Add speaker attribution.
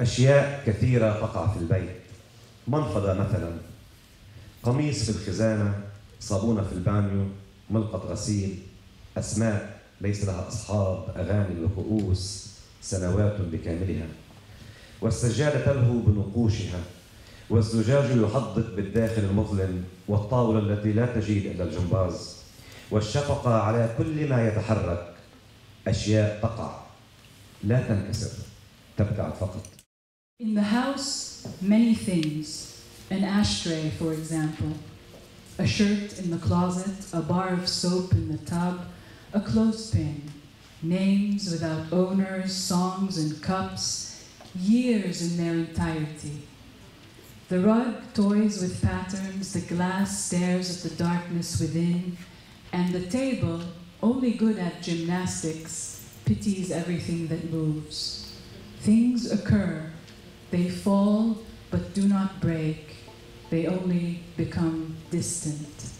Speaker 1: أشياء كثيرة تقع في البيت. منفضة مثلا. قميص في الخزانة صابونة في البانيو ملقط غسيل أسماء ليس لها أصحاب أغاني وكؤوس سنوات بكاملها. والسجادة تلهو بنقوشها. والزجاج يحدق بالداخل المظلم والطاولة التي لا تجيد إلا الجمباز. والشفقة على كل ما يتحرك. أشياء تقع. لا تنكسر. تبتعد فقط.
Speaker 2: In the house, many things. An ashtray, for example, a shirt in the closet, a bar of soap in the tub, a clothespin, names without owners, songs and cups, years in their entirety. The rug, toys with patterns, the glass stares at the darkness within, and the table, only good at gymnastics, pities everything that moves. Things occur, they fall but do not break, they only become distant.